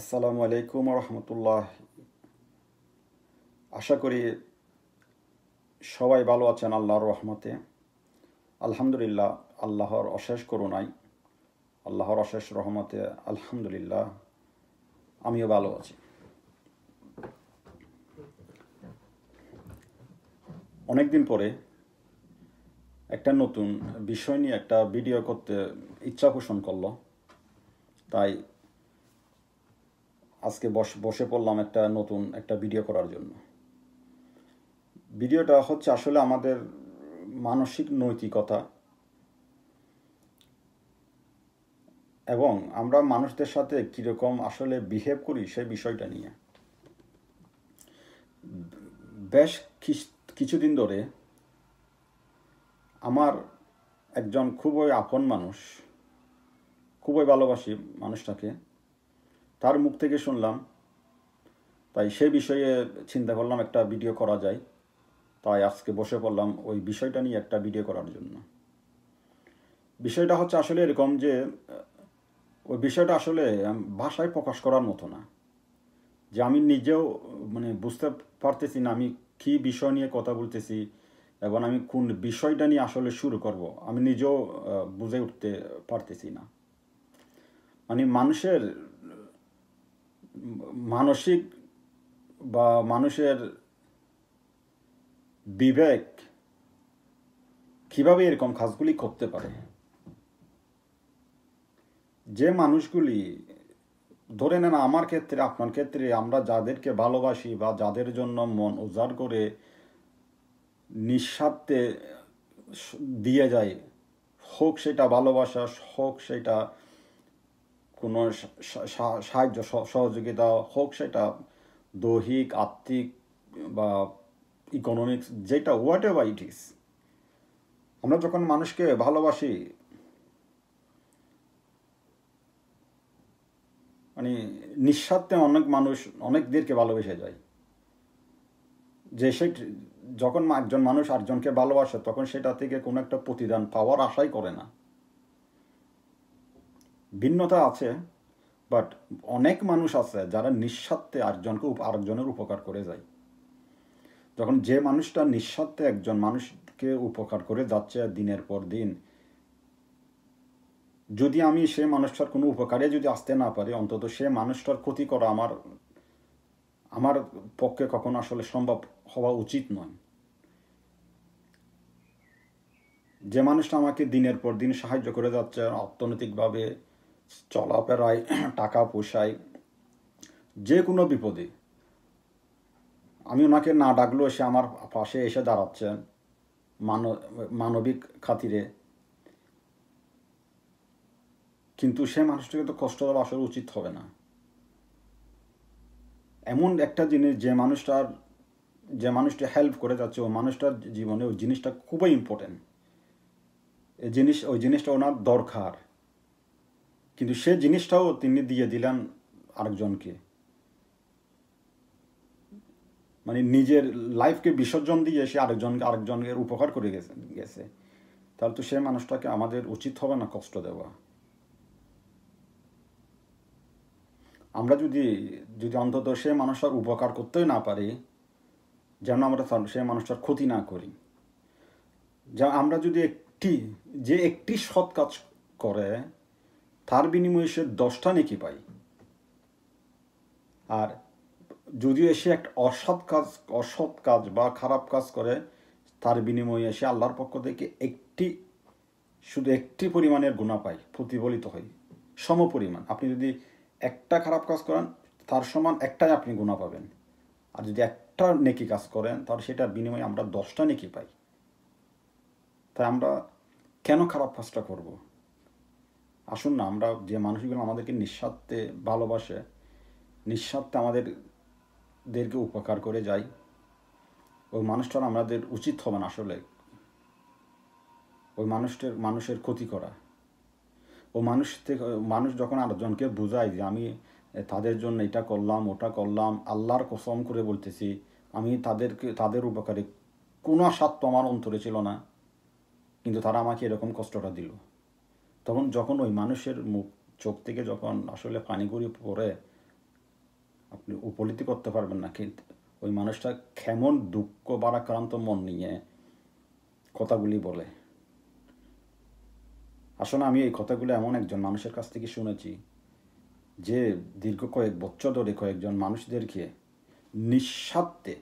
আসসালামু আলাইকুম রহমতুল্লাহ। আশা করি সবাই ভালো আছেন আল্লাহর রহমতে। আলহামদুলিল্লাহ, আল্লাহর অশেষ করুণাই আল্লাহর অশেষ রহমতে আলহামদুলিল্লাহ, আমিও ভালো আছি। অনেকদিন পরে একটা নতুন বিষয় নিয়ে একটা ভিডিও করতে ইচ্ছা পোষণ করল। তাই আজকে বস, বসে পড়লাম একটা নতুন একটা ভিডিও করার জন্য। ভিডিওটা হচ্ছে আসলে আমাদের মানসিক নৈতিকতা এবং আমরা মানুষদের সাথে কীরকম আসলে বিহেভ করি সেই বিষয়টা নিয়ে। বেশ কিছুদিন ধরে আমার একজন খুবই আপন মানুষ, খুবই ভালোবাসি মানুষটাকে। তার মুখ থেকে শুনলাম। তাই সে বিষয়ে চিন্তা করলাম একটা ভিডিও করা যায়। তাই আজকে বসে পড়লাম ওই বিষয়টা নিয়ে একটা ভিডিও করার জন্য। বিষয়টা হচ্ছে আসলে এরকম যে ওই বিষয়টা আসলে ভাষায় প্রকাশ করার মতো না। যে আমি নিজেও মানে বুঝতে পারতেছি না আমি কী বিষয় নিয়ে কথা বলতেছি, এবং আমি কোন বিষয়টা নিয়ে আসলে শুরু করব, আমি নিজেও বুঝে উঠতে পারতেছি না। মানে মানুষের মানসিক বা মানুষের বিবেক কীভাবে এরকম কাজগুলি করতে পারে? যে মানুষগুলি, ধরে নেন আমার ক্ষেত্রে, আপনার ক্ষেত্রে আমরা যাদেরকে ভালোবাসি বা যাদের জন্য মন উজাড় করে নিঃস্বার্থে দিয়ে যায়, হোক সেটা ভালোবাসা, হোক সেটা কোনো সাহায্য সহযোগিতা হোক, সেটা দৈহিক আর্থিক বা ইকোনমিক্স যেটা হোয়াট এভার ইট ইস আমরা যখন মানুষকে ভালোবাসি মানে নিঃস্বার্থে অনেক মানুষ অনেকদেরকে ভালোবেসে যায়। যে সে যখন একজন মানুষ আরেকজনকে ভালোবাসে, তখন সেটা থেকে কোনো একটা প্রতিদান পাওয়ার আশাই করে না। ভিন্নতা আছে বাট অনেক মানুষ আছে যারা নিঃস্বার্থে আরেকজনকে আরেকজনের উপকার করে যায়। যখন যে মানুষটা নিঃস্বার্থে একজন মানুষকে উপকার করে যাচ্ছে দিনের পর দিন, যদি আমি সে মানুষটার কোনো উপকারে যদি আসতে না পারি, অন্তত সে মানুষটার ক্ষতি করা আমার আমার পক্ষে কখনো আসলে সম্ভব হওয়া উচিত নয়। যে মানুষটা আমাকে দিনের পর দিন সাহায্য করে যাচ্ছে, অর্থনৈতিকভাবে চলাফেরায়, টাকা পয়সায়, যে কোনো বিপদে। আমি ওনাকে না ডাকলেও সে আমার পাশে এসে দাঁড়াচ্ছেন মানবিক খাতিরে। কিন্তু সে মানুষটাকে তো কষ্ট দেওয়া আসলে উচিত হবে না। এমন একটা জিনিস যে মানুষটার, যে মানুষটা হেল্প করে যাচ্ছে ওই মানুষটার জীবনে ওই জিনিসটা খুবই ইম্পর্টেন্ট এই জিনিস, ওই জিনিসটা ওনার দরকার। কিন্তু সে জিনিসটাও তিনি দিয়ে দিলেন আরেকজনকে। মানে নিজের লাইফকে বিসর্জন দিয়ে সে আরেকজনকে আরেকজনের উপকার করে গেছে গেছে। তাহলে তো সে মানুষটাকে আমাদের উচিত হবে না কষ্ট দেওয়া। আমরা যদি যদি অন্তত সে মানুষটার উপকার করতেই না পারি, যেন আমরা সে মানুষটার ক্ষতি না করি। যা আমরা যদি একটি, যে একটি সৎ কাজ করে তার বিনিময়ে সে দশটা নেকি পাই আর যদিও এসে একটা অসৎ কাজ অসৎ কাজ বা খারাপ কাজ করে, তার বিনিময়ে এসে আল্লাহর পক্ষ থেকে একটি, শুধু একটি পরিমাণের গুণা পায়, প্রতিফলিত হয়। সম পরিমাণ আপনি যদি একটা খারাপ কাজ করেন, তার সমান একটাই আপনি গুণা পাবেন। আর যদি একটা নেকি কাজ করেন, তাহলে সেটার বিনিময়ে আমরা দশটা নেকি পাই। তাই আমরা কেন খারাপ কাজটা করব? আসুন না, আমরা যে মানুষগুলো আমাদেরকে নিঃস্বার্থে ভালোবাসে, নিঃস্বার্থে আমাদেরদেরকে উপকার করে যাই, ওই মানুষটার আমাদের উচিত হবে না আসলে। ওই মানুষটার, মানুষের ক্ষতি করা। ও মানুষ থেকে, মানুষ যখন আরেকজনকে বোঝায় যে আমি তাদের জন্য এটা করলাম, ওটা করলাম, আল্লাহর কসম করে বলতেছি, আমি তাদেরকে, তাদের উপকারে কোনো স্বার্থ আমার অন্তরে ছিল না, কিন্তু তারা আমাকে এরকম কষ্টটা দিল। তখন যখন ওই মানুষের মুখ, চোখ থেকে যখন আসলে পানি গড়িয়ে পড়ে, আপনি উপলব্ধি করতে পারবেন না, কিন্তু ওই মানুষটা কেমন দুঃখ বারাক্রান্ত মন নিয়ে কথাগুলি বলে। আসলে আমি এই কথাগুলো এমন একজন মানুষের কাছ থেকে শুনেছি, যে দীর্ঘ কয়েক বছর ধরে কয়েকজন মানুষদেরকে নিঃস্বার্থে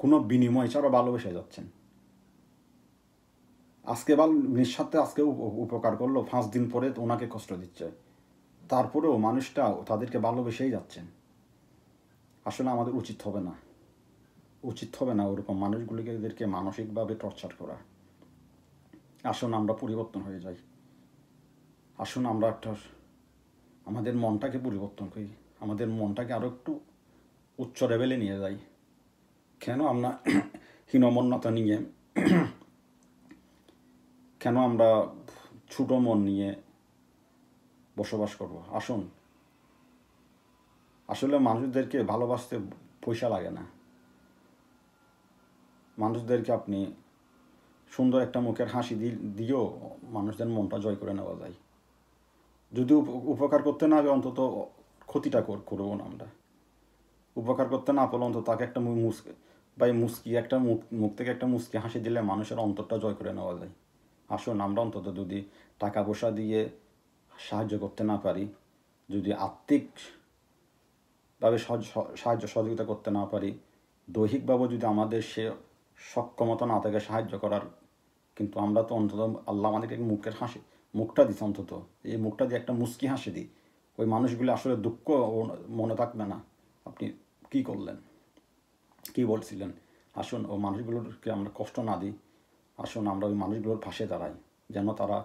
কোনো বিনিময় ছাড়া ভালোবেসে যাচ্ছেন। আজকে ভালো নিঃস্বার্থে আজকে উপ- উপকার করল, পাঁচ দিন পরে ওনাকে কষ্ট দিচ্ছে। তারপরেও মানুষটা তাদেরকে ভালোবেসেই যাচ্ছেন। আসলে আমাদের উচিত হবে না। উচিত হবে না ওরকম মানুষগুলিকে এদেরকে মানসিকভাবে টর্চার করা। আসুন আমরা পরিবর্তন হয়ে যাই। আসুন আমরা একটা আমাদের মনটাকে পরিবর্তন করি। আমাদের মনটাকে আরও একটু উচ্চ লেভেলে নিয়ে যাই। কেন আমরা হীনমন্যতা নিয়ে কেন আমরা ছোট মন নিয়ে বসবাস করব? আসুন। আসলে মানুষদেরকে ভালোবাসতে পয়সা লাগে না। মানুষদেরকে আপনি সুন্দর একটা মুখের হাসি দি- দিয়েও মানুষদের মনটা জয় করে নেওয়া যায়। যদি উপ- উপকার করতে না হবে অন্তত ক্ষতিটা করব না আমরা। উপকার করতে না পারলে অন্তত তাকে একটা মুসকি বা মুসকি, একটা মুখ মুখ থেকে একটা মুসকি হাসি দিলে মানুষের অন্তরটা জয় করে নেওয়া যায়। আসুন আমরা অন্তত যদি টাকা পয়সা দিয়ে সাহায্য করতে না পারি, যদি আর্থিক ভাবে সাহায্য সহযোগিতা করতে না পারি, দৈহিকভাবে যদি আমাদের সে সক্ষমতা না থাকে সাহায্য করার, কিন্তু আমরা তো অন্তত আল্লাহ আমাদেরকে মুখের হাসি, মুখটা দিচ্ছে অন্তত। এই মুখটা দিয়ে একটা মুস্কি হাসি দিই। ওই মানুষগুলি আসলে দুঃখ মনে থাকবে না। আপনি কি করলেন? কি বলছিলেন? আসুন, ও মানুষগুলোকে আমরা কষ্ট না দিই। আসুন আমরা ওই মানুষগুলোর পাশে দাঁড়াই যেন তারা